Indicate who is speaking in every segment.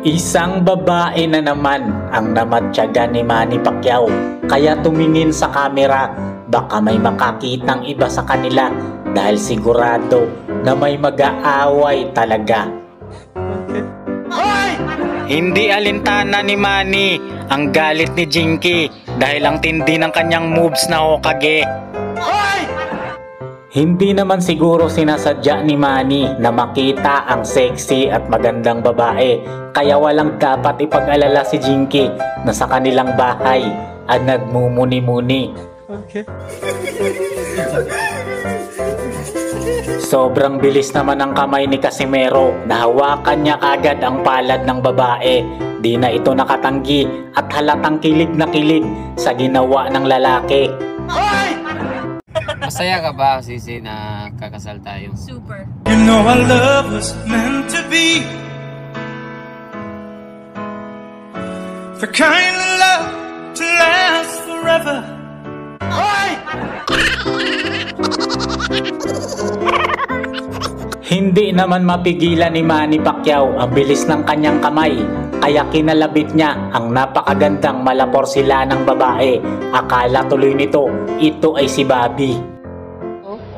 Speaker 1: Isang babae na naman ang namatyaga ni Manny Pacquiao kaya tumingin sa kamera baka may makakitang iba sa kanila dahil sigurado na may mag-aaway talaga. Hindi alintana ni Manny ang galit ni Jinky dahil ang tindi ng kanyang moves na Hokage. Hindi naman siguro sinasadya ni Manny na makita ang sexy at magandang babae kaya walang dapat ipag-alala si Jinky na sa kanilang bahay at nagmumuni-muni.
Speaker 2: Okay.
Speaker 1: Sobrang bilis naman ang kamay ni Casimero na hawakan niya kagad ang palad ng babae. Di na ito nakatanggi at halatang kilig na kilig sa ginawa ng lalaki.
Speaker 3: Masaya ka ba, Sisi, na kakasal tayo?
Speaker 4: Super.
Speaker 2: You know our love was meant to be The kind of love to last forever
Speaker 1: Hindi naman mapigilan ni Manny Pacquiao ang bilis ng kanyang kamay kaya kinalabit niya ang napakagandang malaporsila ng babae. Akala tuloy nito, ito ay si Bobby.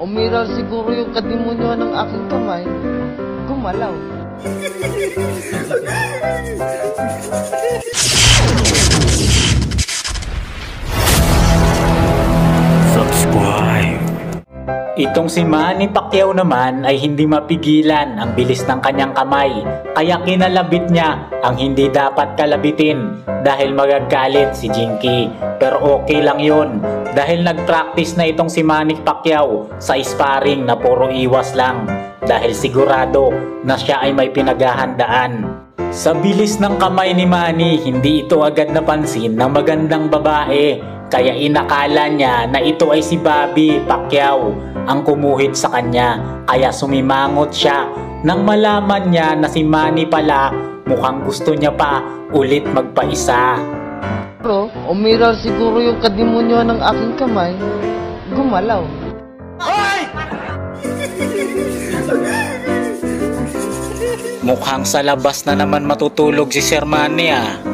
Speaker 5: Umiral siguro yung kadimonyo ng aking kamay. Gumalaw.
Speaker 1: Itong si Manny Pacquiao naman ay hindi mapigilan ang bilis ng kanyang kamay kaya kinalabit niya ang hindi dapat kalabitin dahil magagalit si Jinky. Pero okay lang yun dahil nag-practice na itong si Manny Pacquiao sa sparring na puro iwas lang dahil sigurado na siya ay may pinaghahandaan. Sa bilis ng kamay ni Manny, hindi ito agad napansin ng magandang babae kaya inakala niya na ito ay si Bobby Pacquiao ang kumuhit sa kanya kaya sumimangot siya nang malaman niya na si Manny pala mukhang gusto niya pa ulit magpaisa.
Speaker 5: Pero, umiral siguro yung kadimonyo ng aking kamay. Gumalaw.
Speaker 1: Mukhang sa labas na naman matutulog si Sir Manny ah.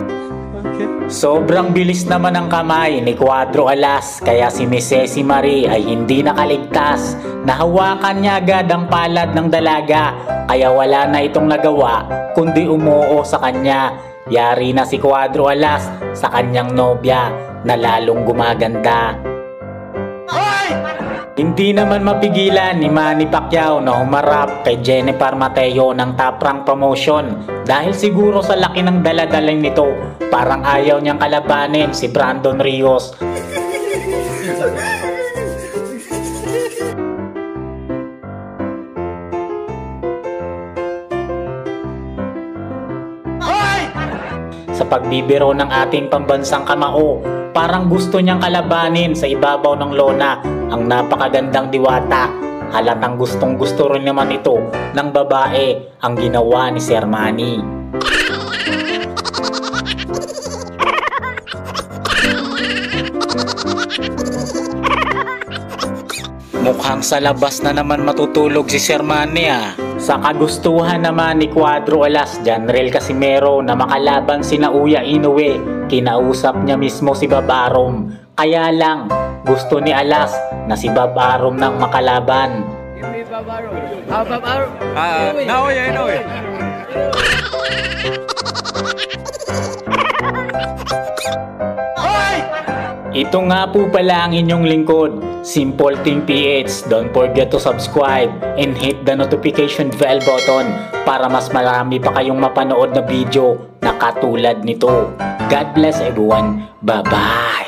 Speaker 1: Sobrang bilis naman ang kamay ni Cuadro Alas kaya si Miss Ceci Marie ay hindi nakaligtas. Nahawakan niya agad ang palad ng dalaga kaya wala na itong nagawa kundi umuo sa kanya. Yari na si Cuadro Alas sa kanyang nobya na lalong gumaganda. Hindi naman mapigilan ni Manny Pacquiao na humarap kay Jennifer Mateo ng Top Rank Promotion dahil siguro sa laki ng daladalang nito parang ayaw niyang kalabanin si Brandon Rios. Sa pagbibiro ng ating pambansang kamao, parang gusto niyang kalabanin sa ibabaw ng lona ang napakagandang diwata. Halatang gustong gusto rin naman ito ng babae ang ginawa ni Sir Manny. Mukhang sa labas na naman matutulog si Sir Manny ah. Sa kagustuhan naman ni Cuadro Alas, Janrel Casimero na makalaban si Nauya Inoue, kinausap niya mismo si Babarom. Kaya lang, gusto ni Alas na si Babarom nang makalaban.
Speaker 3: Hindi babaro. Ah, babaro.
Speaker 2: Ah, no, yeah.
Speaker 1: Ito nga po pala ang inyong lingkod, Simple Team PH. Don't forget to subscribe and hit the notification bell button para mas marami pa kayong mapanood na video na katulad nito. God bless everyone. Bye-bye!